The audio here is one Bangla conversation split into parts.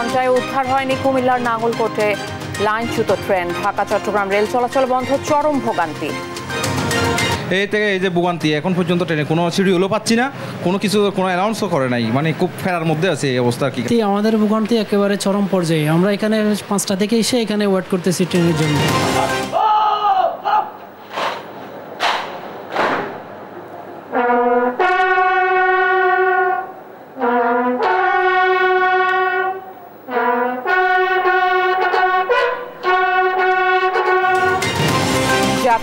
ঘন্টায় উদ্ধার হয়নি কুমিল্লার নাঙ্গলকোটে লাইনচ্যুত ট্রেন। ঢাকা চট্টগ্রাম রেল চলাচল বন্ধ চরম ভোগান্তি। এই থেকে এই যে ভোগান্তি এখন পর্যন্ত ট্রেনে কোনো শিডিউলও পাচ্ছি না কোনো কিছু কোনো অ্যানাউন্সও করে নাই। মানে খুব ফেরার মধ্যে আছে এই অবস্থা কি। আমাদের ভোগান্তি একেবারে চরম পর্যায়ে। আমরা এখানে পাঁচটা থেকে এসে এখানে ওয়েট করতেছি ট্রেনের জন্য।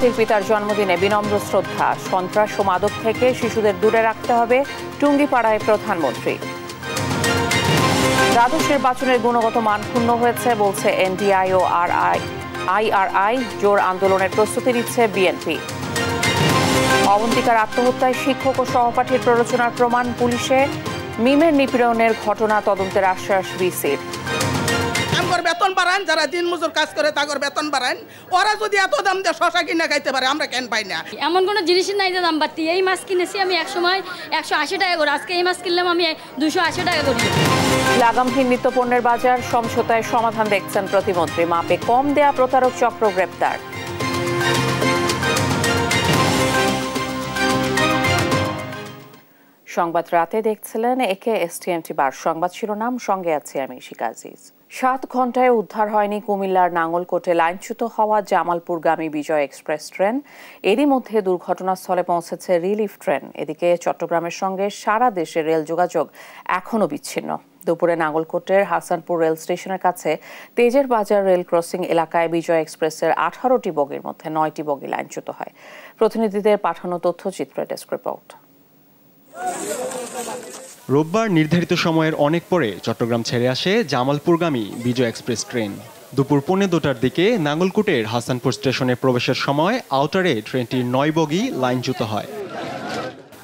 জাতির পিতার জন্মদিনে বিনম্র শ্রদ্ধা। সন্ত্রাস ও মাদক থেকে শিশুদের দূরে রাখতে হবে টুঙ্গিপাড়ায় প্রধানমন্ত্রী। দ্বাদশ নির্বাচনের গুণগত মান ক্ষুণ্ণ হয়েছে, বলছে এনডিআই ও আর আই আইআরআই জোর আন্দোলনের প্রস্তুতি নিচ্ছে বিএনপি। অবন্তিকার আত্মহত্যায় শিক্ষক ও সহপাঠীর প্ররোচনার প্রমাণ, পুলিশে মিমের নিপীড়নের ঘটনা তদন্তের আশ্বাস বিসির। বেতন বাড়ান যারা দিন মজুর কাজ করে তাগর বেতন বাড়ান ওরা যদি এত দাম দিয়ে শশা কিনে খাইতে পারে আমরা কেন পাই না? এমন কোনো জিনিসই নাই যে দাম বাড়তি। এই মাছ কিনেছি আমি এক সময় একশো আশি টাকা করে। আজকে এই মাছ কিনলাম আমি দুশো আশি টাকা করি। লাগামহীন নিত্য পণ্যের বাজার সমঝোতায় সমাধান দেখছেন প্রতিমন্ত্রী। মাপে কম দেয়া প্রতারক চক্র গ্রেপ্তার। সংবাদ রাতে দেখছিলেন একে এসটিএমটি বার। সংবাদ শিরোনাম সঙ্গে আছি আমি শিকা আজিজ। সাত ঘন্টায় উদ্ধার হয়নি কুমিল্লার নাঙ্গলকোটে লাইনচ্যুত হওয়া জামালপুরগামী বিজয় এক্সপ্রেস ট্রেন। এরই মধ্যে দুর্ঘটনাস্থলে পৌঁছেছে রিলিফ ট্রেন। এদিকে চট্টগ্রামের সঙ্গে সারা দেশে রেল যোগাযোগ এখনও বিচ্ছিন্ন। দুপুরে নাঙ্গলকোটের হাসানপুর রেল স্টেশনের কাছে তেজের বাজার রেল ক্রসিং এলাকায় বিজয় এক্সপ্রেসের আঠারোটি বগির মধ্যে নয়টি বগি লাইনচ্যুত হয়। প্রতিনিধিদের পাঠানো তথ্যচিত্র ডেস্ক রিপোর্ট। রোববার নির্ধারিত সময়ের অনেক পরে চট্টগ্রাম ছেড়ে আসে জামালপুরগামী বিজয় এক্সপ্রেস ট্রেন। দুপুর পৌনে দুটার দিকে নাঙ্গলকোটের হাসানপুর স্টেশনে প্রবেশের সময় আউটারে ট্রেনটির নয় বগি লাইনচ্যুত হয়।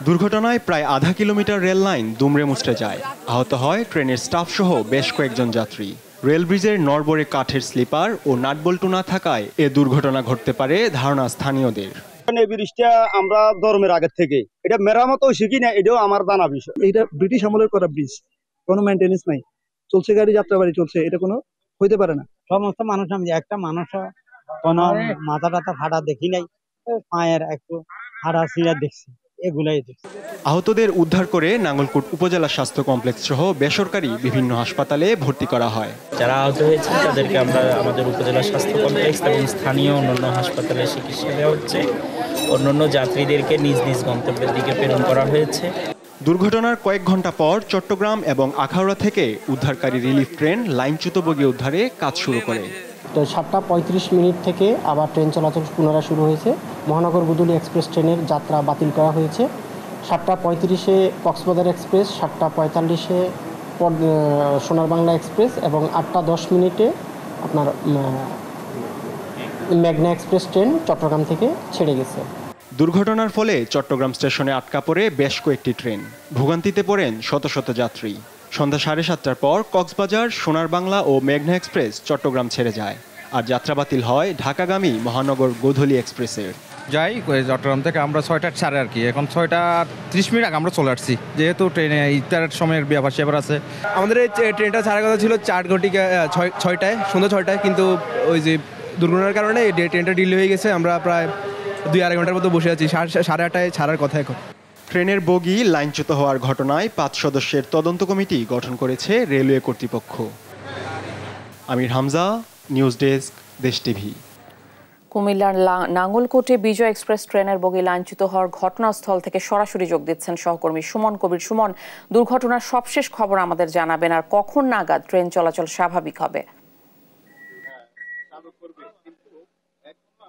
দুর্ঘটনায় প্রায় আধা কিলোমিটার রেল লাইন দুমড়ে মুচড়ে যায়। আহত হয় ট্রেনের স্টাফ সহ বেশ কয়েকজন যাত্রী। রেল ব্রিজের নড়বড়ে কাঠের স্লিপার ও নাটবল্টু না থাকায় এ দুর্ঘটনা ঘটতে পারে ধারণা স্থানীয়দের। এই ব্রিজটা আমরা ধর্মের আগের থেকে। এটা মেরামতও শিখি না এটাও আমার জানা বিষয়। এটা ব্রিটিশ আমলের করা ব্রিজ কোনো মেনটেনেন্স নাই। চলছে গাড়ি যাত্রা বাড়ি চলছে এটা কোনো হইতে পারে না। সমস্ত মানুষ আমি একটা মানুষ কোনো মাথা টাথা ফাটা দেখি নাই। পায়ের একটু ফাটা সিরা দেখছি এগুলাই দেখছি। আহতদের উদ্ধার করে নাঙ্গলকোট উপজেলা স্বাস্থ্য কমপ্লেক্স সহ বেসরকারি বিভিন্ন হাসপাতালে ভর্তি করা হয়। যারা আহত হয়েছে তাদেরকে আমরা আমাদের উপজেলা স্বাস্থ্য কমপ্লেক্স এবং স্থানীয় অন্যান্য হাসপাতালে চিকিৎসা দেওয়া হচ্ছে। অন্যান্য যাত্রীদেরকে নিজ নিজ গন্তব্যের দিকে প্রেরণ করা হয়েছে। দুর্ঘটনার কয়েক ঘণ্টা পর চট্টগ্রাম এবং আখাউড়া থেকে উদ্ধারকারী রিলিফ ট্রেন লাইনচ্যুত বগি উদ্ধারে কাজ শুরু করে। তো সাতটা পঁয়ত্রিশ মিনিট থেকে আবার ট্রেন চলাচল পুনরায় শুরু হয়েছে। মহানগর গুদুলি এক্সপ্রেস ট্রেনের যাত্রা বাতিল করা হয়েছে। সাতটা পঁয়ত্রিশে কক্সবাজার এক্সপ্রেস সাতটা পঁয়তাল্লিশে সোনার বাংলা এক্সপ্রেস এবং আটটা দশ মিনিটে আপনার মেঘনা এক্সপ্রেস ট্রেন চট্টগ্রাম থেকে ছেড়ে গেছে। দুর্ঘটনার ফলে চট্টগ্রাম স্টেশনে আটকা পড়ে বেশ কয়েকটি ট্রেন। ভোগান্তিতে পড়েন শত শত যাত্রী। সন্ধ্যা সাড়ে সাতটার পর কক্সবাজার সোনার বাংলা ও মেঘনা এক্সপ্রেস চট্টগ্রাম ছেড়ে যায়। আর যাত্রা বাতিল হয় ঢাকাগামী মহানগর গোধূলি এক্সপ্রেসের। যাই চট্টগ্রাম থেকে আমরা ছয়টা ছাড়ে আর কি। এখন ছয়টা ত্রিশ মিনিট আগে আমরা চলে আসছি। যেহেতু ট্রেনে ইফতারের সময়ের ব্যাপার স্যাপার আছে। আমাদের এই ট্রেনটা ছাড়ার কথা ছিল চার ঘটিকা ছয় ছয়টায় সন্ধ্যা ছয়টায় কিন্তু ওই যে দুর্ঘটনার কারণে ডে- ট্রেনটা ডিলে হয়ে গেছে। আমরা প্রায় দুই আড়াই ঘণ্টার মতো বসে আছি। সাড়ে সাড়ে আটটায় ছাড়ার কথা এখন। ট্রেনের বগি লাইনচ্যুত হওয়ার ঘটনায় পাঁচ সদস্যের তদন্ত কমিটি গঠন করেছে রেলওয়ে কর্তৃপক্ষ। Amir Hamza news desk Desh TV. কুমিল্লার নাঙ্গলকোটে বিজয় এক্সপ্রেস ট্রেনের বগি লাইনচ্যুত হওয়ার ঘটনাস্থল থেকে সরাসরি যোগ দিচ্ছেন সহকর্মী সুমন কবির। সুমন দুর্ঘটনার সবশেষ খবর আমাদের জানাবেন আর কখন নাগাদ ট্রেন চলাচল স্বাভাবিক হবে?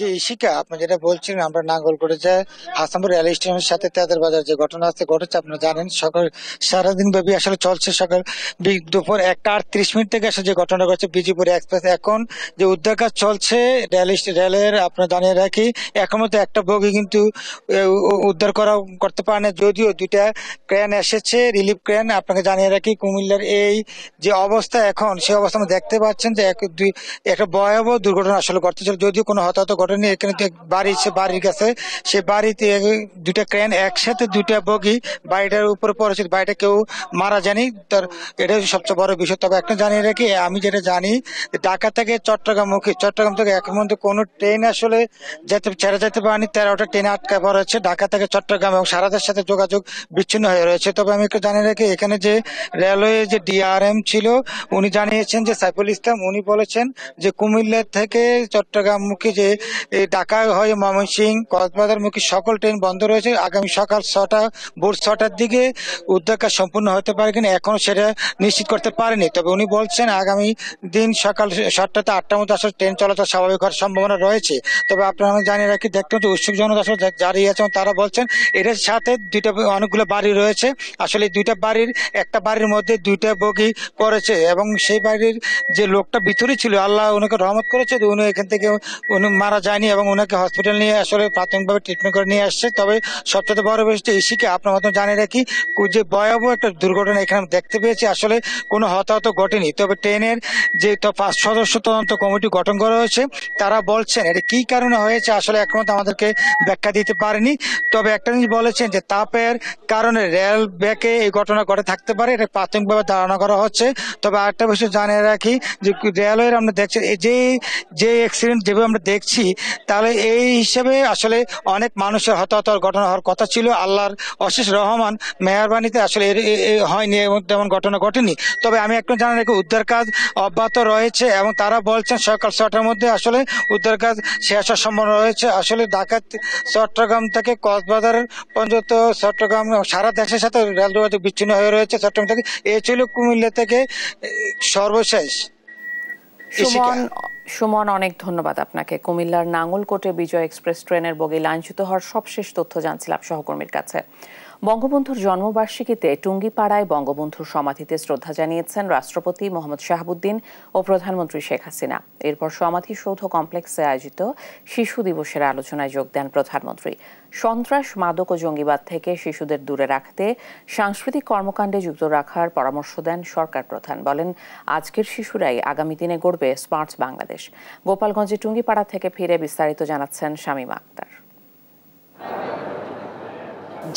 যে শিকা আপনি যেটা বলছিলেন আমরা নাঙ্গল করে যে হাসানপুর রেল স্টেশনের সাথে তাদের বাজার যে ঘটনা আছে, ঘটেছে, আপনারা জানেন, সকাল সারাদিন ব্যাপী আসলে চলছে সকাল দুপুর একটা আটত্রিশ মিনিট থেকে আসলে যে ঘটনা ঘটছে, বিজিপুর এক্সপ্রেস। এখন যে উদ্ধার কাজ চলছে, রেল রেলের, আপনার জানিয়ে রাখি, এখন তো একটা বগি কিন্তু উদ্ধার করা করতে পারে না। যদিও দুইটা ক্রেন এসেছে, রিলিফ ক্রেন, আপনাকে জানিয়ে রাখি, কুমিল্লার এই যে অবস্থা এখন, সেই অবস্থা দেখতে পাচ্ছেন যে এক, দুই, একটা ভয়াবহ দুর্ঘটনা আসলে ঘটতেছিল যদিও কোনো হতাহত ঘটে ঘটেনি এখানে বাড়ি, সে বাড়ির কাছে, সে বাড়িতে দুটা ক্রেন, একসাথে দুটা বগি, বাড়িটার উপরে পড়েছে বাড়িটা কেউ মারা যায়নি। তার, এটা সবচেয়ে বড় বিষয়। তবে একটা জানিয়ে রাখি, আমি যেটা জানি, ঢাকা থেকে চট্টগ্রাম মুখী, চট্টগ্রাম থেকে এখন মধ্যে কোনো ট্রেন আসলে যেতে, ছেড়ে যেতে পারেনি। তেরোটা ট্রেন আটকা পড়া হচ্ছে ঢাকা থেকে চট্টগ্রাম এবং সারাদের সাথে যোগাযোগ বিচ্ছিন্ন হয়ে রয়েছে। তবে আমি একটু জানিয়ে রাখি, এখানে যে রেলওয়ে যে ডিআরএম ছিল, উনি জানিয়েছেন যে সাইফুল ইসলাম, উনি বলেছেন যে কুমিল্লা থেকে চট্টগ্রামমুখী যে এই ঢাকা হয়ে ময়মনসিং কক্সবাজারমুখী সকল ট্রেন বন্ধ রয়েছে। আগামী সকাল ছটা, ভোর ছটার দিকে কাজ সম্পূর্ণ হতে পারে কিনা এখনও সেটা নিশ্চিত করতে পারেনি। তবে উনি বলছেন, আগামী দিন সকাল সাতটাতে আটটার মধ্যে আসলে ট্রেন চলাচল স্বাভাবিক হওয়ার সম্ভাবনা রয়েছে। তবে আপনারা আমি জানিয়ে রাখি, দেখতে হচ্ছে উৎসুক জনক আসলে জারি আছে তারা বলছেন এটার সাথে দুইটা অনেকগুলো বাড়ি রয়েছে। আসলে দুইটা বাড়ির, একটা বাড়ির মধ্যে দুইটা বগি পড়েছে এবং সেই বাড়ির যে লোকটা ভিতরে ছিল, আল্লাহ ওনাকে রহমত করেছে উনি এখান থেকে উনি মারা যায়নি এবং ওনাকে হসপিটাল নিয়ে আসলে প্রাথমিকভাবে ট্রিটমেন্ট করে নিয়ে আসছে। তবে সবচেয়ে বড় বিষয়টা ইসিকে আপনার মতন জানিয়ে রাখি যে ভয়াবহ একটা দুর্ঘটনা এখানে দেখতে পেয়েছি। আসলে কোনো হতাহত ঘটেনি। তবে ট্রেনের যে পাঁচ সদস্য তদন্ত কমিটি গঠন করা হয়েছে, তারা বলছেন এটা কি কারণে হয়েছে, আসলে এখন তো আমাদেরকে ব্যাখ্যা দিতে পারেনি। তবে একটা জিনিস বলেছেন যে তাপের কারণে রেল ব্যাকে এই ঘটনা ঘটে থাকতে পারে, এটা প্রাথমিকভাবে ধারণা করা হচ্ছে। তবে আরেকটা বিষয় জানিয়ে রাখি যে রেলওয়ের আমরা দেখছি যে যে অ্যাক্সিডেন্ট যেভাবে আমরা দেখছি তাহলে এই হিসেবে আসলে অনেক মানুষের হতাহত ঘটনা হওয়ার কথা ছিল। আল্লাহর অশেষ রহমান মেহরবানিতে আসলে হয়নি তেমন ঘটনা ঘটেনি। তবে আমি একটু জানা রাখি উদ্ধার কাজ অব্যাহত রয়েছে এবং তারা বলছেন সকাল ছটার মধ্যে আসলে উদ্ধার কাজ শেষ হওয়ার সম্ভাবনা রয়েছে। আসলে ঢাকা থে- চট্টগ্রাম থেকে কক্সবাজার পর্যন্ত চট্টগ্রাম সারা দেশের সাথে রেল যোগাযোগ বিচ্ছিন্ন হয়ে রয়েছে চট্টগ্রাম থেকে। এ ছিল কুমিল্লা থেকে সর্বশেষ। সুমন, অনেক ধন্যবাদ আপনাকে। কুমিল্লার নাঙ্গলকোটে বিজয় এক্সপ্রেস ট্রেনের বগি লাঞ্ছিত হওয়ার সবশেষ তথ্য জানছিলাম সহকর্মীর কাছে। বঙ্গবন্ধুর জন্মবার্ষিকীতে টুঙ্গিপাড়ায় বঙ্গবন্ধুর সমাধিতে শ্রদ্ধা জানিয়েছেন রাষ্ট্রপতি মোহাম্মদ শাহাবুদ্দিন ও প্রধানমন্ত্রী শেখ হাসিনা। এরপর সমাধিসৌধ কমপ্লেক্সে আয়োজিত শিশু দিবসের আলোচনায় যোগ দেন প্রধানমন্ত্রী। সন্ত্রাস, মাদক ও জঙ্গিবাদ থেকে শিশুদের দূরে রাখতে সাংস্কৃতিক কর্মকাণ্ডে যুক্ত রাখার পরামর্শ দেন সরকার প্রধান। বলেন, আজকের শিশুরাই আগামী দিনে গড়বে স্মার্ট বাংলাদেশ। গোপালগঞ্জে টুঙ্গিপাড়া থেকে ফিরে বিস্তারিত জানাচ্ছেন শামীমা আক্তার।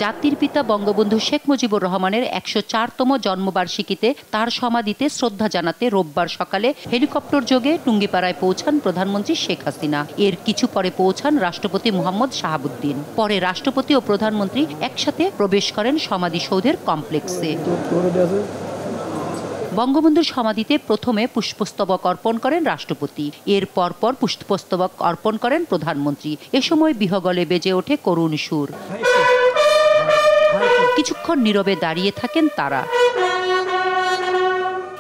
জাতির পিতা বঙ্গবন্ধু শেখ মুজিবুর রহমানের একশো চারতম জন্মবার্ষিকীতে তার সমাধিতে শ্রদ্ধা জানাতে রোববার সকালে হেলিকপ্টার যোগে টুঙ্গিপাড়ায় পৌঁছান প্রধানমন্ত্রী শেখ হাসিনা। এর কিছু পরে পৌঁছান রাষ্ট্রপতি মোহাম্মদ শাহাবুদ্দিন। পরে রাষ্ট্রপতি ও প্রধানমন্ত্রী একসাথে প্রবেশ করেন সমাধিসৌধের কমপ্লেক্সে। বঙ্গবন্ধুর সমাধিতে প্রথমে পুষ্পস্তবক অর্পণ করেন রাষ্ট্রপতি। এর পরপর পুষ্পস্তবক অর্পণ করেন প্রধানমন্ত্রী। এ সময় বিহগলে বেজে ওঠে করুণ সুর। কিছুক্ষণ নীরবে দাঁড়িয়ে থাকেন তারা।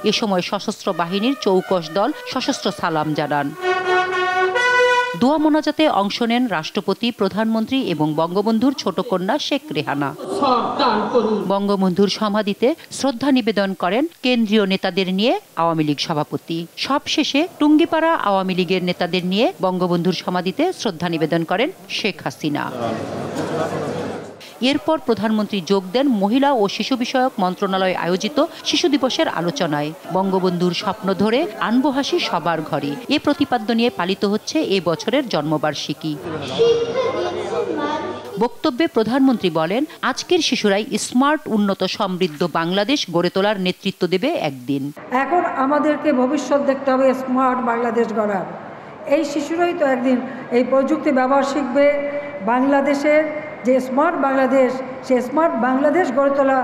এ সময় সশস্ত্র বাহিনীর চৌকস দল সশস্ত্র সালাম জানান। দোয়া মোনাজাতে অংশ নেন রাষ্ট্রপতি, প্রধানমন্ত্রী এবং বঙ্গবন্ধুর ছোট কন্যা শেখ রেহানা। বঙ্গবন্ধুর সমাধিতে শ্রদ্ধা নিবেদন করেন কেন্দ্রীয় নেতাদের নিয়ে আওয়ামী লীগ সভাপতি। সবশেষে টুঙ্গিপাড়া আওয়ামী লীগের নেতাদের নিয়ে বঙ্গবন্ধুর সমাধিতে শ্রদ্ধা নিবেদন করেন শেখ হাসিনা। এরপর প্রধানমন্ত্রী যোগ দেন মহিলা ও শিশু বিষয়ক মন্ত্রণালয় আয়োজিত শিশু দিবসের আলোচনায়। বঙ্গবন্ধুর স্বপ্ন ধরে আনব হাসি সবার ঘরে। এ প্রতিপাদ্য নিয়ে পালিত হচ্ছে এ বছরের জন্মবার্ষিকী। বক্তব্যে প্রধানমন্ত্রী বলেন, আজকের শিশুরাই স্মার্ট, উন্নত, সমৃদ্ধ বাংলাদেশ গড়ে তোলার নেতৃত্ব দেবে একদিন। এখন আমাদেরকে ভবিষ্যৎ দেখতে হবে স্মার্ট বাংলাদেশ গড়ার। এই শিশুরাই তো একদিন এই প্রযুক্তি ব্যবহার শিখবে বাংলাদেশের যে স্মার্ট বাংলাদেশ সে স্মার্ট বাংলাদেশ গড়ে তোলা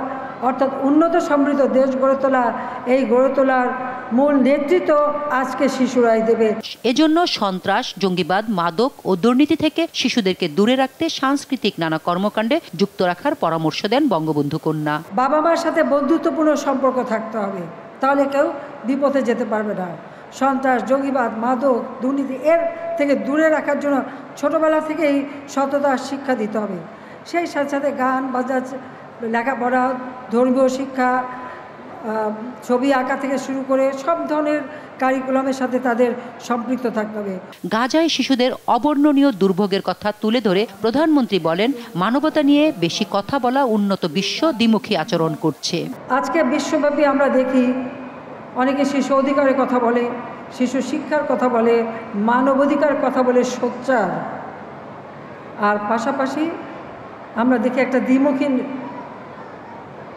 অর্থাৎ উন্নত সমৃদ্ধ দেশ গড়ে তোলা এই গড়ে তোলার মূল নেতৃত্ব আজকে শিশুরাই দেবে। এজন্য সন্ত্রাস জঙ্গিবাদ মাদক ও দুর্নীতি থেকে শিশুদেরকে দূরে রাখতে সাংস্কৃতিক নানা কর্মকাণ্ডে যুক্ত রাখার পরামর্শ দেন বঙ্গবন্ধু কন্যা। বাবা মার সাথে বন্ধুত্বপূর্ণ সম্পর্ক থাকতে হবে তাহলে কেউ বিপথে যেতে পারবে না। সন্ত্রাস জঙ্গিবাদ মাদক দুর্নীতি এর থেকে দূরে রাখার জন্য ছোটবেলা থেকেই সততা শিক্ষা দিতে হবে। সেই সাথে সাথে গান বাজাজ লেখাপড়া ধর্মীয় শিক্ষা ছবি আঁকা থেকে শুরু করে সব ধরনের কারিকুলামের সাথে তাদের সম্পৃক্ত থাকতে হবে। গাজায় শিশুদের অবর্ণনীয় দুর্ভোগের কথা তুলে ধরে প্রধানমন্ত্রী বলেন মানবতা নিয়ে বেশি কথা বলা উন্নত বিশ্ব দ্বিমুখী আচরণ করছে। আজকে বিশ্বব্যাপী আমরা দেখি অনেকে শিশু অধিকারের কথা বলে, শিশু শিক্ষার কথা বলে মানবাধিকার কথা বলে সোচ্চার। আর পাশাপাশি আমরা দেখি একটা দ্বিমুখী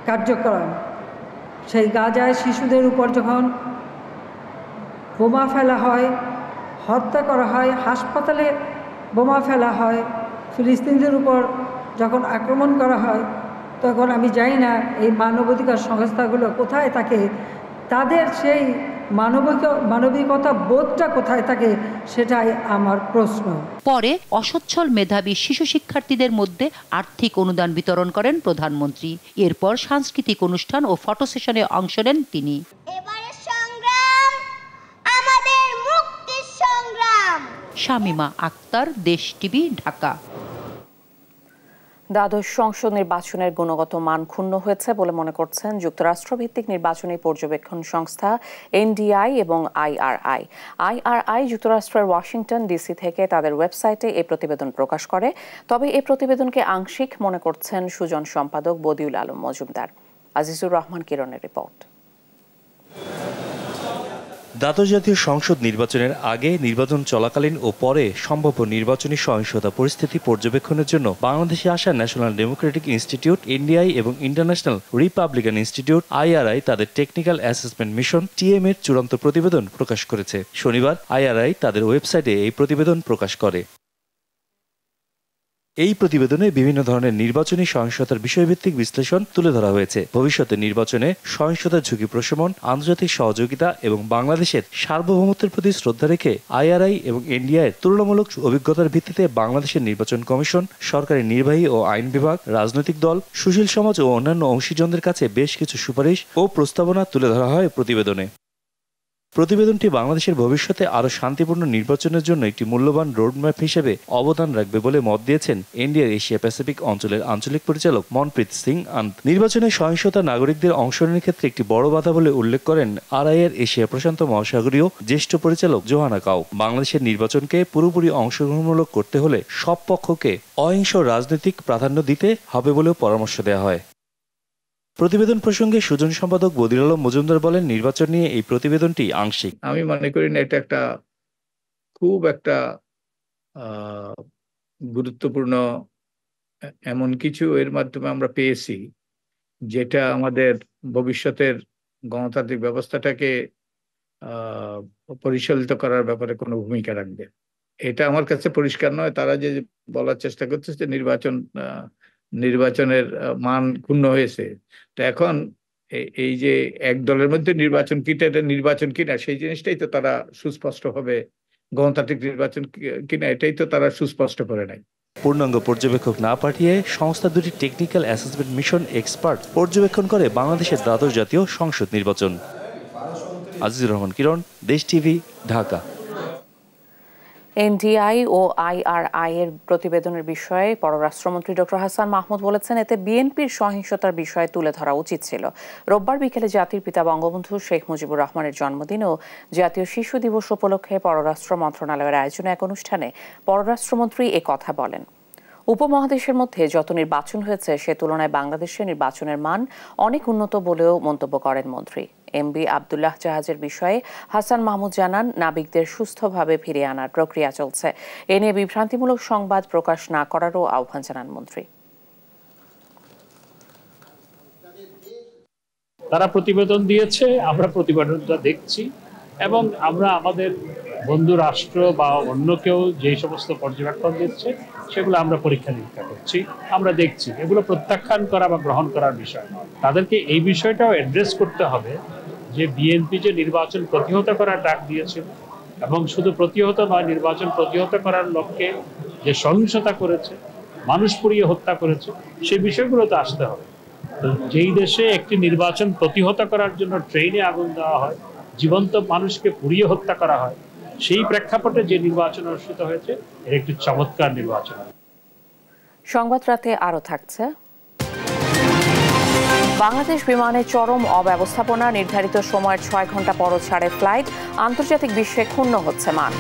কার্যক্রম। সেই গাজায় শিশুদের উপর যখন বোমা ফেলা হয়, হত্যা করা হয়, হাসপাতালে বোমা ফেলা হয়, ফিলিস্তিনদের উপর যখন আক্রমণ করা হয়, তখন আমি জানি না এই মানবাধিকার সংস্থাগুলো কোথায় থাকে তাদের সেই মানবিক মানবিকতা বোধটা কোথায় থাকে সেটাই আমার প্রশ্ন। পরে অসচ্ছল মেধাবী শিশু শিক্ষার্থীদের মধ্যে আর্থিক অনুদান বিতরণ করেন প্রধানমন্ত্রী। এরপর সাংস্কৃতিক অনুষ্ঠান ও ফটো সেশনে অংশ নেন তিনি। শামিমা আক্তার দেশ টিভি ঢাকা। দ্বাদশ সংসদ নির্বাচনের গুণগত মান ক্ষুণ্ণ হয়েছে বলে মনে করছেন যুক্তরাষ্ট্রভিত্তিক নির্বাচনী পর্যবেক্ষণ সংস্থা এনডিআই এবং আইআরআই। আইআরআই যুক্তরাষ্ট্রের ওয়াশিংটন ডিসি থেকে তাদের ওয়েবসাইটে এই প্রতিবেদন প্রকাশ করে। তবে এ প্রতিবেদনকে আংশিক মনে করছেন সুজন সম্পাদক বদিউল আলম মজুমদার। আজিজুর রহমান কিরণের রিপোর্ট। দ্বাদশ জাতীয় সংসদ নির্বাচনের আগে নির্বাচন চলাকালীন ও পরে সম্ভাব্য নির্বাচনী সহিংসতা পরিস্থিতি পর্যবেক্ষণের জন্য বাংলাদেশে আসা ন্যাশনাল ডেমোক্রেটিক ইনস্টিটিউট, এনডিআই এবং ইন্টারন্যাশনাল রিপাবলিকান ইনস্টিটিউট, আইআরআই তাদের টেকনিক্যাল অ্যাসেসমেন্ট মিশন টিএম এর চূড়ান্ত প্রতিবেদন প্রকাশ করেছে। শনিবার আইআরআই তাদের ওয়েবসাইটে এই প্রতিবেদন প্রকাশ করে। এই প্রতিবেদনে বিভিন্ন ধরনের নির্বাচনী সহিংসতার বিষয়ভিত্তিক বিশ্লেষণ তুলে ধরা হয়েছে। ভবিষ্যতে নির্বাচনে সহিংসতার ঝুঁকি প্রশমন, আন্তর্জাতিক সহযোগিতা এবং বাংলাদেশের সার্বভৌমত্বের প্রতি শ্রদ্ধা রেখে আইআরআই এবং এনডিআই তুলনামূলক অভিজ্ঞতার ভিত্তিতে বাংলাদেশের নির্বাচন কমিশন, সরকারি নির্বাহী ও আইন বিভাগ, রাজনৈতিক দল, সুশীল সমাজ ও অন্যান্য অংশীজনদের কাছে বেশ কিছু সুপারিশ ও প্রস্তাবনা তুলে ধরা হয় প্রতিবেদনে। প্রতিবেদনটি বাংলাদেশের ভবিষ্যতে আরও শান্তিপূর্ণ নির্বাচনের জন্য একটি মূল্যবান রোডম্যাপ হিসেবে অবদান রাখবে বলে মত দিয়েছেন ইন্ডিয়ার এশিয়া প্যাসিফিক অঞ্চলের আঞ্চলিক পরিচালক মনপ্রীত সিং আন্ত নির্বাচনে সহিংসতা নাগরিকদের অংশগ্রহণের ক্ষেত্রে একটি বড় বাধা বলে উল্লেখ করেন আরআইয়ের এশিয়া প্রশান্ত মহাসাগরীয় জ্যেষ্ঠ পরিচালক জোহানা কাউ। বাংলাদেশের নির্বাচনকে পুরোপুরি অংশগ্রহণমূলক করতে হলে সব পক্ষকে অহিংস রাজনৈতিক প্রাধান্য দিতে হবে বলেও পরামর্শ দেওয়া হয়। প্রতিবেদন প্রসঙ্গে সুজন সম্পাদক বদির আলম মজুমদার বলেন, নির্বাচন নিয়ে এই প্রতিবেদনটি আংশিক। আমি মনে করি না, এটা একটা খুব একটা গুরুত্বপূর্ণ, এমন কিছু এর মাধ্যমে আমরা পেয়েছি, যেটা আমাদের ভবিষ্যতের গণতান্ত্রিক ব্যবস্থাটাকে পরিচালিত করার ব্যাপারে কোনো ভূমিকা রাখবে। এটা আমার কাছে পরিষ্কার নয়, তারা যে বলার চেষ্টা করছে যে নির্বাচন নির্বাচনের মান ক্ষুণ্ণ হয়েছে। তো এখন এই যে এক দলের মধ্যে নির্বাচন কিটা, এটা নির্বাচন কিনা, সেই জিনিসটাই তো তারা সুস্পষ্ট হবে গণতান্ত্রিক নির্বাচন কিনা, এটাই তো তারা সুস্পষ্ট করে নাই। পূর্ণাঙ্গ পর্যবেক্ষক না পাঠিয়ে সংস্থা দুটি টেকনিক্যাল অ্যাসেসমেন্ট মিশন এক্সপার্ট পর্যবেক্ষণ করে বাংলাদেশের দ্বাদশ জাতীয় সংসদ নির্বাচন। আজিজুর রহমান কিরণ, দেশ টিভি, ঢাকা। এনডিআই ও আইআরআই এর প্রতিবেদনের বিষয়ে পররাষ্ট্রমন্ত্রী ডক্টর হাসান মাহমুদ বলেছেন, এতে বিএনপির সহিংসতার বিষয়ে তুলে ধরা উচিত ছিল। রোববার বিকেলে জাতির পিতা বঙ্গবন্ধু শেখ মুজিবুর রহমানের জন্মদিন ও জাতীয় শিশু দিবস উপলক্ষে পররাষ্ট্র মন্ত্রণালয়ের আয়োজনে এক অনুষ্ঠানে পররাষ্ট্রমন্ত্রী এ কথা বলেন। উপমহাদেশের মধ্যে যত নির্বাচন হয়েছে, সে তুলনায় বাংলাদেশে নির্বাচনের মান অনেক উন্নত বলেও মন্তব্য করেন মন্ত্রী। এমবি আবদুল্লাহ জাহাজের বিষয়ে হাসান মাহমুদ জানান, নাবিকদের সুস্থভাবে ফিরিয়ে আনার প্রক্রিয়া চলছে। এ নিয়ে বিভ্রান্তিমূলক সংবাদ প্রকাশ না করারও আহ্বান জানান মন্ত্রী। তারা প্রতিবেদন দিয়েছে, আমরা প্রতিবেদনটা দেখছি এবং আমরা আমাদের বন্ধু রাষ্ট্র বা অন্য কেউ যে সমস্ত পর্যবেক্ষণ দিচ্ছে, সেগুলো আমরা পরীক্ষা নিরীক্ষা করছি, আমরা দেখছি। এগুলো প্রত্যাখ্যান করা বা গ্রহণ করার বিষয় তাদেরকে এই বিষয়টাও অ্যাড্রেস করতে হবে যে বিএনপি যে নির্বাচন প্রতিহত করার ডাক দিয়েছিল এবং শুধু প্রতিহত নয়, নির্বাচন প্রতিহত করার লক্ষ্যে যে সহিংসতা করেছে, মানুষ পুড়িয়ে হত্যা করেছে সেই বিষয়গুলো তো আসতে হবে। তো যেই দেশে একটি নির্বাচন প্রতিহত করার জন্য ট্রেনে আগুন দেওয়া হয়, জীবন্ত মানুষকে পুড়িয়ে হত্যা করা হয়, সেই প্রেক্ষাপটে যে নির্বাচন অনুষ্ঠিত হয়েছে, এর একটি চমৎকার নির্বাচন। সংবাদ রাতে আরও থাকছে। বাংলাদেশ বিমানে চরম অব্যবস্থাপনা, নির্ধারিত সময়ের ছয় ঘণ্টা পরও ছাড়ে ফ্লাইট, আন্তর্জাতিক বিশ্বে ক্ষুণ্ণ হচ্ছে মান।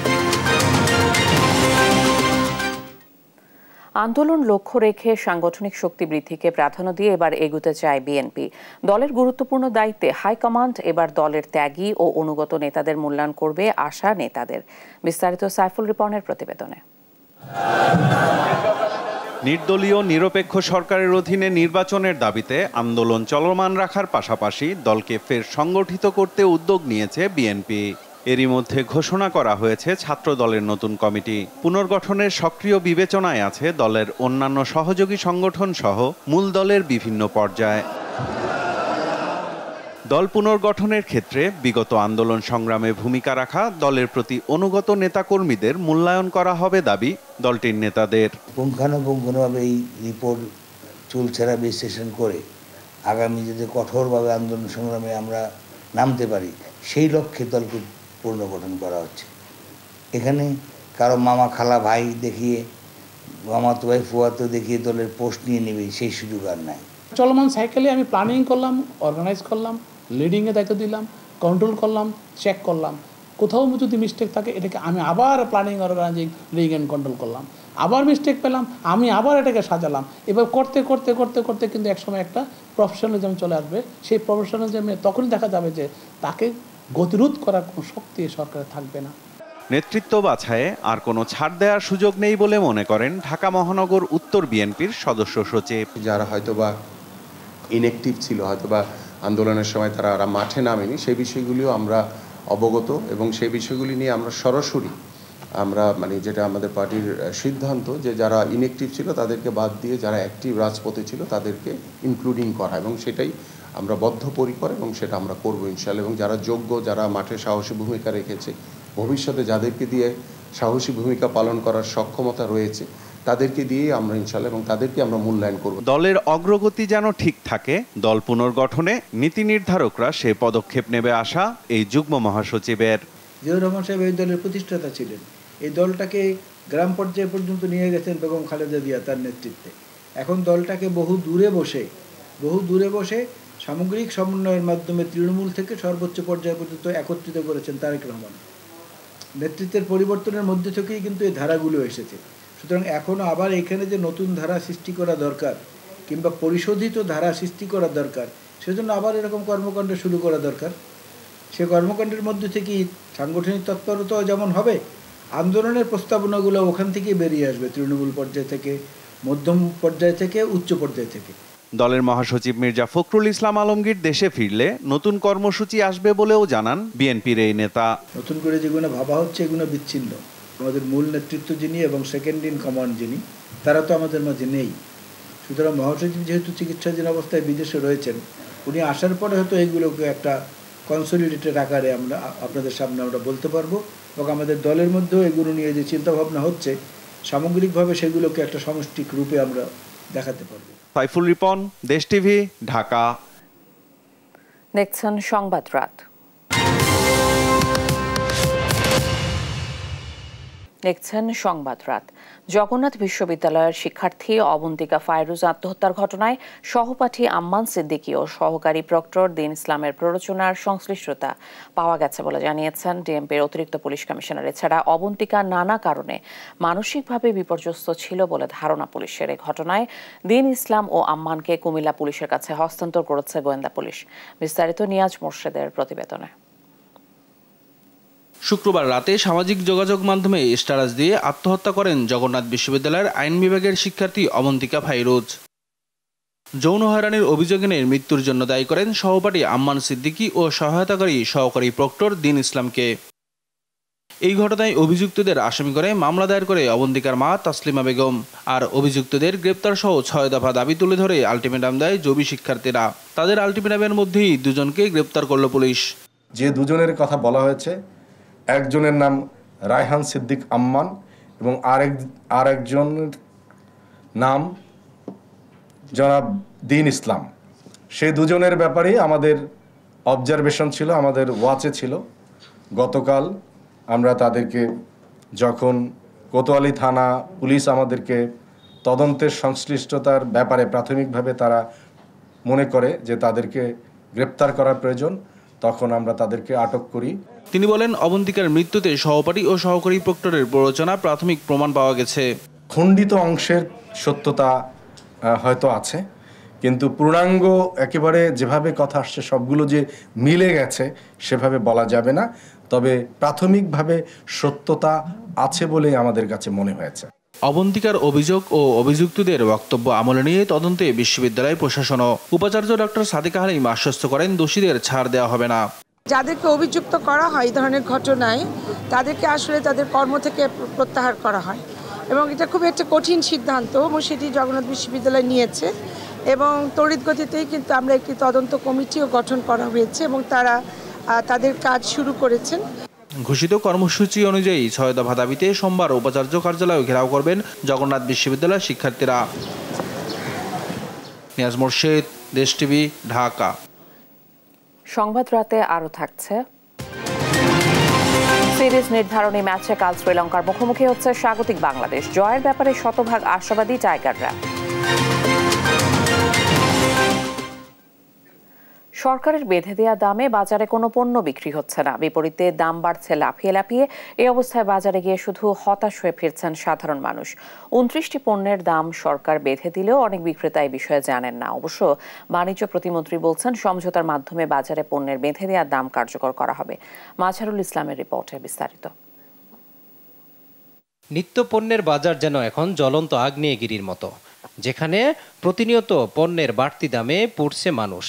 আন্দোলন লক্ষ্য রেখে সাংগঠনিক শক্তি বৃদ্ধিকে প্রাধান্য দিয়ে এবার এগুতে চায় বিএনপি। দলের গুরুত্বপূর্ণ দায়িত্বে হাইকমান্ড এবার দলের ত্যাগী ও অনুগত নেতাদের মূল্যায়ন করবে আশা নেতাদের। বিস্তারিত সাইফুল রিপনের প্রতিবেদনে। নির্দলীয় নিরপেক্ষ সরকারের অধীনে নির্বাচনের দাবিতে আন্দোলন চলমান রাখার পাশাপাশি দলকে ফের সংগঠিত করতে উদ্যোগ নিয়েছে বিএনপি। এরই মধ্যে ঘোষণা করা হয়েছে ছাত্র দলের নতুন কমিটি। পুনর্গঠনের সক্রিয় বিবেচনায় আছে দলের অন্যান্য সহযোগী সংগঠন সহ মূল দলের বিভিন্ন পর্যায়ে। দল পুনর্গঠনের ক্ষেত্রে বিগত আন্দোলন সংগ্রামে ভূমিকা রাখা, দলের প্রতি অনুগত নেতাকর্মীদের মূল্যায়ন করা হবে দাবি দলটির নেতাদের। পুঙ্খানুপুঙ্খভাবে এই রিপোর্ট চুলছেরা বিশ্লেষণ করে আগামী যদি কঠোরভাবে আন্দোলন সংগ্রামে আমরা নামতে পারি সেই লক্ষ্যে দলকে পুনর্গঠন করা হচ্ছে। এখানে কারও মামা খালা ভাই দেখিয়ে মামাতো ভাই ফুয়াতো দেখিয়ে দলের পোস্ট নিয়ে নেবে সেই সুযোগ আর নাই। চলমান সাইকেলে আমি প্ল্যানিং করলাম অর্গানাইজ করলাম লিডিংয়ে দায়িত্ব দিলাম কন্ট্রোল করলাম চেক করলাম। কোথাও যদি মিস্টেক থাকে এটাকে আমি আবার planning organising leading and control করলাম। আবার মিস্টেক পেলাম আমি আবার এটাকে সাজালাম। এবার করতে করতে করতে করতে কিন্তু একসময় একটা প্রফেশনালিজম চলে আসবে। সেই প্রফেশনালিজমে তখনই দেখা যাবে যে তাকে গতিরোধ করার কোনো শক্তি সরকারে থাকবে না। নেতৃত্ব বাছায়ে আর কোনো ছাড় দেওয়ার সুযোগ নেই বলে মনে করেন ঢাকা মহানগর উত্তর বিএনপির সদস্য সচিব। যারা হয়তোবা ইনএক্টিভ ছিল হয়তোবা আন্দোলনের সময় তারা মাঠে নামেনি সেই বিষয়গুলিও আমরা অবগত এবং সেই বিষয়গুলি নিয়ে আমরা সরাসরি আমরা মানে যেটা আমাদের পার্টির সিদ্ধান্ত যে যারা ইনএক্টিভ ছিল তাদেরকে বাদ দিয়ে যারা অ্যাক্টিভ রাজপথে ছিল তাদেরকে ইনক্লুডিং করা এবং সেটাই আমরা বদ্ধপরিকর এবং সেটা আমরা করব ইনশাল্লাহ এবং যারা যোগ্য, যারা মাঠে সাহসী ভূমিকা রেখেছে, ভবিষ্যতে যাদেরকে দিয়ে সাহসী ভূমিকা পালন করার সক্ষমতা রয়েছে তাদেরকে দিয়ে আমরা ইনশাল্লাহ এবং তাদেরকে আমরা মূল্যায়ন করব। দলের অগ্রগতি যেন ঠিক থাকে দল পুনর্গঠনে নীতি নির্ধারকরা সে পদক্ষেপ নেবে আশা এই যুগ্ম মহাসচিবের। জিয়াউর রহমান সাহেব এই দলের প্রতিষ্ঠাতা ছিলেন। এই দলটাকে গ্রাম পর্যায়ে পর্যন্ত নিয়ে গেছেন বেগম খালেদা জিয়া তার নেতৃত্বে। এখন দলটাকে বহু দূরে বসে বহু দূরে বসে সামগ্রিক সমন্বয়ের মাধ্যমে তৃণমূল থেকে সর্বোচ্চ পর্যায় পর্যন্ত একত্রিত করেছেন তারেক রহমান। নেতৃত্বের পরিবর্তনের মধ্যে থেকেই কিন্তু এই ধারাগুলো এসেছে। সুতরাং এখনও আবার এখানে যে নতুন ধারা সৃষ্টি করা দরকার কিংবা পরিশোধিত ধারা সৃষ্টি করা দরকার সেজন্য আবার এরকম কর্মকাণ্ড শুরু করা দরকার। সে কর্মকাণ্ডের মধ্যে থেকেই সাংগঠনিক তৎপরতাও যেমন হবে আন্দোলনের প্রস্তাবনাগুলো ওখান থেকেই বেরিয়ে আসবে তৃণমূল পর্যায় থেকে মধ্যম পর্যায় থেকে উচ্চ পর্যায় থেকে। দলের মহাসচিব মির্জা ফখরুল ইসলাম আলমগীর দেশে ফিরলে নতুন কর্মসূচি আসবে বলেও জানান বিএনপির এই নেতা। নতুন করে যেগুলো ভাবা হচ্ছে এগুলো বিচ্ছিন্ন। আমাদের মূল নেতৃত্ব যিনি এবং সেকেন্ড ইন কমান্ড যিনি তারা তো আমাদের মাঝে নেই। সুতরাং মহাসচিব যেহেতু চিকিৎসাধীন অবস্থায় বিদেশে রয়েছেন উনি আসার পরে হয়তো এইগুলোকে একটা কনসলিডেটেড আকারে আমরা আপনাদের সামনে আমরা বলতে পারব এবং আমাদের দলের মধ্যেও এগুলো নিয়ে যে চিন্তাভাবনা হচ্ছে সামগ্রিকভাবে সেগুলোকে একটা সমষ্টিক রূপে আমরা দেখাতে পারব। সাইফুল রিপন দেশ টিভি ঢাকা। দেখছেন সংবাদ রাত। দেখছেন সংবাদ রাত। জগন্নাথ বিশ্ববিদ্যালয়ের শিক্ষার্থী অবন্তিকা ফায়রুজ আত্মহত্যার ঘটনায় সহপাঠী আম্মান সিদ্দিকী ও সহকারী প্রক্টর দিন ইসলামের প্ররোচনার সংশ্লিষ্টতা পাওয়া গেছে বলে জানিয়েছেন ডিএমপির অতিরিক্ত পুলিশ কমিশনার। এছাড়া অবন্তিকা নানা কারণে মানসিকভাবে বিপর্যস্ত ছিল বলে ধারণা পুলিশের এই ঘটনায় দিন ইসলাম ও আম্মানকে কুমিল্লা পুলিশের কাছে হস্তান্তর করেছে গোয়েন্দা পুলিশ। বিস্তারিত নিয়াজ মোর্শেদের প্রতিবেদনে। শুক্রবার রাতে সামাজিক যোগাযোগ মাধ্যমে স্ট্যাটাস দিয়ে আত্মহত্যা করেন জগন্নাথ বিশ্ববিদ্যালয়ের আইন বিভাগের শিক্ষার্থী অবন্তিকা ফাইরোজ। যৌন হয়রানির অভিযোগ এনে মৃত্যুর জন্য দায়ী করেন সহপাঠী আম্মান সিদ্দিকী ও সহায়তাকারী সহকারী প্রক্টর দিন ইসলামকে। এই ঘটনায় অভিযুক্তদের আসামি করে মামলা দায়ের করে অবন্তিকার মা তাসলিমা বেগম আর অভিযুক্তদের গ্রেপ্তার সহ ছয় দফা দাবি তুলে ধরে আলটিমেটাম দেয় জবি শিক্ষার্থীরা। তাদের আলটিমেটামের মধ্যেই দুজনকে গ্রেপ্তার করল পুলিশ। যে দুজনের কথা বলা হয়েছে একজনের নাম রায়হান সিদ্দিক আম্মান এবং আরেক আর একজনের নাম জনাব দিন ইসলাম। সেই দুজনের ব্যাপারেই আমাদের অবজারভেশন ছিল, আমাদের ওয়াচে ছিল। গতকাল আমরা তাদেরকে যখন কোতোয়ালি থানা পুলিশ আমাদেরকে তদন্তের সংশ্লিষ্টতার ব্যাপারে প্রাথমিকভাবে তারা মনে করে যে তাদেরকে গ্রেপ্তার করার প্রয়োজন তখন আমরা তাদেরকে আটক করি। তিনি বলেন অবন্তিকার মৃত্যুতে সহপাঠী ও সহকারী প্রক্টরের প্ররোচনা প্রাথমিক প্রমাণ পাওয়া গেছে। খণ্ডিত অংশের সত্যতা হয়তো আছে কিন্তু পূর্ণাঙ্গ একেবারে যেভাবে কথা আসছে সবগুলো যে মিলে গেছে সেভাবে বলা যাবে না। তবে প্রাথমিকভাবে সত্যতা আছে বলেই আমাদের কাছে মনে হয়েছে। অবন্তিকার অভিযোগ ও অভিযুক্তদের বক্তব্য আমলে নিয়ে তদন্তে বিশ্ববিদ্যালয় প্রশাসন উপাচার্য ডক্টর সাদিক হালিম আশ্বস্ত করেন, দোষীদের ছাড় দেওয়া হবে না। যাদেরকে অভিযুক্ত করা হয় এই ধরনের ঘটনায়, তাদেরকে আসলে তাদের কর্ম থেকে প্রত্যাহার করা হয়। এবং এটা খুব একটা কঠিন সিদ্ধান্ত এবং সেটি জগন্নাথ বিশ্ববিদ্যালয় নিয়েছে এবং তড়িৎ গতিতেই কিন্তু আমরা একটি তদন্ত কমিটিও গঠন করা হয়েছে এবং তারা তাদের কাজ শুরু করেছেন। ঘোষিত কর্মসূচি অনুযায়ী ছয় দফা দাবিতে সোমবার উপাচার্য কার্যালয় ঘেরাও করবেন জগন্নাথ বিশ্ববিদ্যালয়ের শিক্ষার্থীরা। নিয়াজ মোর্শেদ, দেশ টিভি, ঢাকা। সংবাদ রাতে আরও থাকছে। সিরিজ নির্ধারণী ম্যাচে কাল শ্রীলঙ্কার মুখোমুখি হচ্ছে স্বাগতিক বাংলাদেশ। জয়ের ব্যাপারে শতভাগ আশাবাদী টাইগাররা। সরকারের বেঁধে দেওয়া দামে বাজারে কোনো পণ্য বিক্রি হচ্ছে না। বিপরীতে দাম বাড়ছে, লাফিয়ে লাফিয়ে এই অবস্থায় বাজারে গিয়ে শুধু হতাশ হয়ে ফিরছেন সাধারণ মানুষ। উনত্রিশটি পণ্যের দাম সরকার বেঁধে দিলেও অনেক বিক্রেতা এই বিষয়ে জানেন না। অবশ্য বাণিজ্য প্রতিমন্ত্রী বলছেন, সমঝোতার মাধ্যমে বাজারে পণ্যের বেঁধে দেওয়ার দাম কার্যকর করা হবে। মাঝারুল ইসলামের রিপোর্টে বিস্তারিত। নিত্য পণ্যের বাজার যেন এখন জ্বলন্ত আগ্নেয়গিরির মতো, যেখানে প্রতিনিয়ত পণ্যের বাড়তি দামে পড়ছে মানুষ।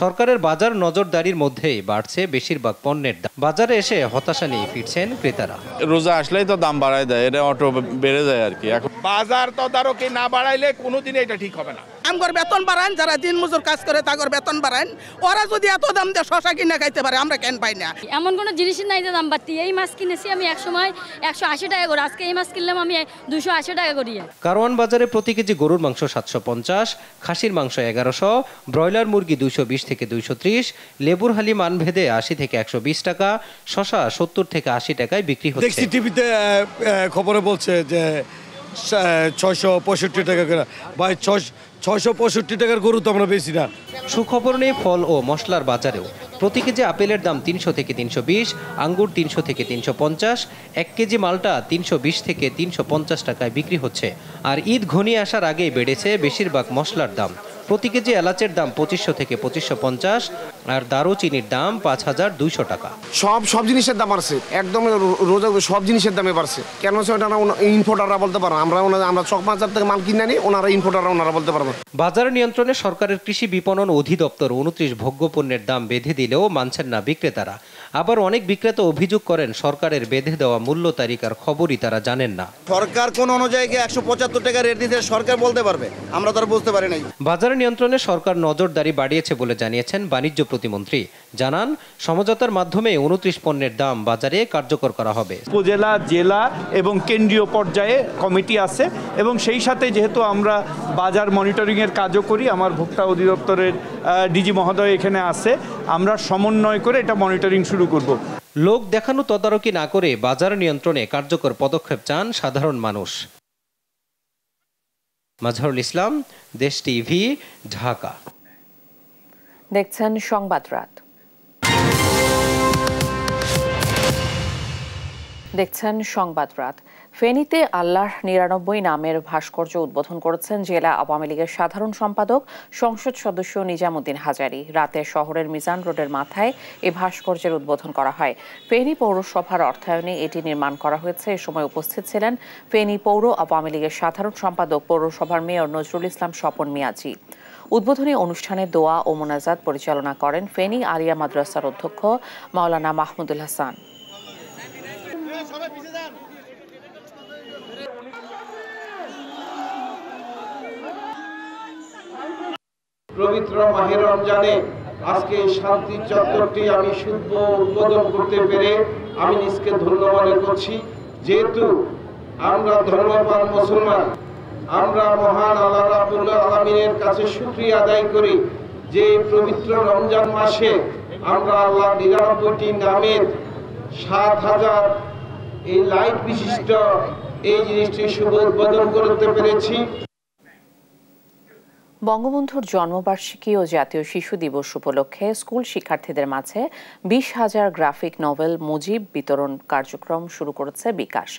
সরকারের বাজার নজরদারির মধ্যেই বাড়ছে বেশিরভাগ পণ্যের দাম। বাজারে এসে হতাশা নিয়ে ফিরছেন ক্রেতারা। রোজা আসলেই তো দাম বাড়ায় দেয় এটা অটো বেড়ে যায় আর কি। এখন বাজার তদারকি না বাড়াইলে কোনোদিন এটা ঠিক হবে না। আমগর বেতন বাড়ান যারা দিন মজুর কাজ করে তাগর বেতন বাড়ান। ওরা যদি এত দাম দিয়ে শশা কিনে খাইতে পারে আমরা কেন পাই না? এমন কোনো জিনিসের নাই যে দাম বাড়তি। এই মাছ কিনেছি আমি এক সময় একশো আশি টাকা করে আজকে এই মাছ কিনলাম আমি দুশো আশি টাকা করি কারওয়ান বাজারে প্রতি কেজি গরুর মাংস সাতশো পঞ্চাশ খাসির মাংস এগারোশো ব্রয়লার মুরগি দুইশো বিশ থেকে দুইশো ত্রিশ লেবুর হালি মানভেদে আশি থেকে একশো বিশ টাকা শশা সত্তর থেকে আশি টাকায় বিক্রি দেখছি হচ্ছে টিভিতে খবরে বলছে যে ছয়শো পঁয়ষট্টি টাকা করে। বা ছশো পঁয়ষট্টি টাকার গরু তো আমরা বেশি না। সুখবর নেই ফল ও মশলার বাজারেও। প্রতি কেজি আপেলের দাম তিনশো থেকে তিনশো বিশ, আঙ্গুর তিনশো থেকে তিনশো পঞ্চাশ, এক কেজি মালটা তিনশো বিশ থেকে তিনশো পঞ্চাশ টাকায় বিক্রি হচ্ছে। আর ঈদ ঘনিয়ে আসার আগেই বেড়েছে বেশিরভাগ মশলার দাম। প্রতি কেজি এলাচের দাম পঁচিশশো থেকে পঁচিশশো পঞ্চাশ আর দারুচিনির দাম পাঁচ হাজার দুইশো টাকা। সব সব জিনিসের দাম বাড়ছে। একদম রোজা সব জিনিসের দামে বাড়ছে। কেন সেটা ইনফোটাররা বলতে পারো? আমরা আমরা চক বাজার থেকে মাল কিনে আনি ওনারা ইনফোটাররা ওনারা বলতে পারব। বাজার নিয়ন্ত্রণে সরকারের কৃষি বিপণন অধিদপ্তর উনত্রিশ ভোগ্য পণ্যের দাম বেঁধে দিলেও মানছেন না বিক্রেতারা। আবার অনেক বিক্রেতা অভিযোগ করেন সরকারের বেঁধে দেওয়া মূল্য তালিকার খবরই তারা জানেন না। সরকার কোন অনুযায়ী একশো পঁচাত্তর টাকা রেট দিতে সরকার বলতে পারবে? আমরা তো আর বুঝতে পারি নাই। বাজার নিয়ন্ত্রণে সরকার নজরদারি বাড়িয়েছে বলে জানিয়েছেন বাণিজ্য প্রতিমন্ত্রী। জানান সমঝোতার মাধ্যমে উনত্রিশ পণ্যের দাম বাজারে কার্যকর করা হবে। উপজেলা জেলা এবং কেন্দ্রীয় পর্যায়ে কমিটি আছে এবং সেই সাথে যেহেতু আমরা বাজার মনিটরিংয়ের কাজও করি আমার ভোক্তা অধিদপ্তরের ডিজি মহোদয় এখানে আছে আমরা সমন্বয় করে এটা মনিটরিং শুরু করব। লোক দেখানো তদারকি না করে বাজার নিয়ন্ত্রণে কার্যকর পদক্ষেপ চান সাধারণ মানুষ। মাজহারুল ইসলাম দেশ টিভি ঢাকা। দেখছেন সংবাদ রাত। দেখছেন সংবাদ রাত। ফেনীতে আল্লাহর নিরানব্বই নামের ভাস্কর্য উদ্বোধন করেছেন জেলা আওয়ামী লীগের সাধারণ সম্পাদক সংসদ সদস্য নিজামুদ্দিন হাজারি। রাতে শহরের মিজান রোডের মাথায় এ ভাস্কর্যের উদ্বোধন করা হয়। ফেনী পৌরসভার অর্থায়নে এটি নির্মাণ করা হয়েছে। এ সময় উপস্থিত ছিলেন ফেনী পৌর আওয়ামী লীগের সাধারণ সম্পাদক, পৌরসভার মেয়র নজরুল ইসলাম স্বপন মিয়াজি। উদ্বোধনী অনুষ্ঠানে দোয়া ও মোনাজাত পরিচালনা করেন ফেনী আলিয়া মাদ্রাসার অধ্যক্ষ মাওলানা মাহমুদুল হাসান। পবিত্র মাহের রমজানে আজকে এই শান্তি চত্বরটি আমি শুভ উদ্বোধন করতে পেরে আমি নিজকে ধন্য মনে করছি। যেহেতু আমরা ধর্মপাল মুসলমান, আমরা মহান আল্লাহ রাবুল আলমিনের কাছে শুক্রিয়া আদায় করি যে পবিত্র রমজান মাসে আমরা আল্লাহ নিরানব্বইটি নামের সাত হাজার এই লাইট বিশিষ্ট এই জিনিসটি শুভ উদ্বোধন করতে পেরেছি। বঙ্গবন্ধুর জন্মবার্ষিকী ও জাতীয় শিশু দিবস উপলক্ষে স্কুল শিক্ষার্থীদের মাঝে বিশ হাজার গ্রাফিক নভেল মুজিব বিতরণ কার্যক্রম শুরু করেছে বিকাশ।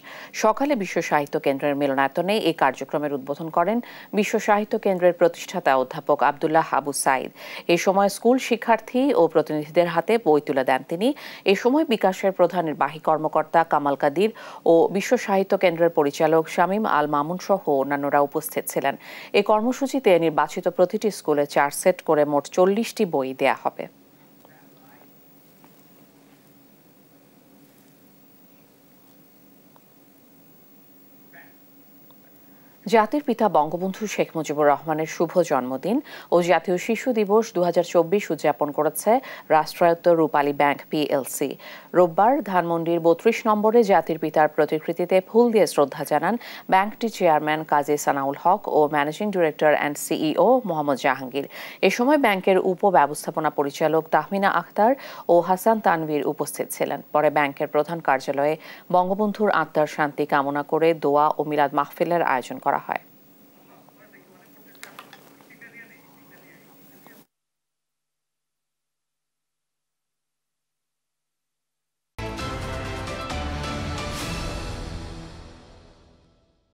সকালে বিশ্ব সাহিত্য কেন্দ্রের মিলনায়তনে এই কার্যক্রমের উদ্বোধন করেন বিশ্ব সাহিত্য কেন্দ্রের প্রতিষ্ঠাতা অধ্যাপক আবদুল্লাহ হাবু সাইদ। এ সময় স্কুল শিক্ষার্থী ও প্রতিনিধিদের হাতে বই তুলে দেন তিনি। এ সময় বিকাশের প্রধান নির্বাহী কর্মকর্তা কামাল কাদির ও বিশ্ব সাহিত্য কেন্দ্রের পরিচালক শামীম আল মামুন সহ অন্যান্যরা উপস্থিত ছিলেন। এ কর্মসূচিতে নির্বাচিত প্রতিটি স্কুলে চার সেট করে মোট চল্লিশটি বই দেয়া হবে। জাতির পিতা বঙ্গবন্ধু শেখ মুজিবুর রহমানের শুভ জন্মদিন ও জাতীয় শিশু দিবস দু হাজার চব্বিশ উদযাপন করেছে রাষ্ট্রায়ত্ত রূপালী ব্যাংক পিএলসি রোববার ধানমন্ডির বত্রিশ নম্বরে জাতির পিতার প্রতিকৃতিতে ফুল দিয়ে শ্রদ্ধা জানান ব্যাংকটি chairman Kazi Sanaul Haque O managing director and CEO Mohammad Jahangir. এ সময় ব্যাংকের উপ ব্যবস্থাপনা পরিচালক তাহমিনা আখতার ও হাসান তানভীর উপস্থিত ছিলেন। পরে ব্যাংকের প্রধান কার্যালয়ে বঙ্গবন্ধুর আত্মার শান্তি কামনা করে দোয়া ও মিলাদ মাহফিলের আয়োজন করা হয়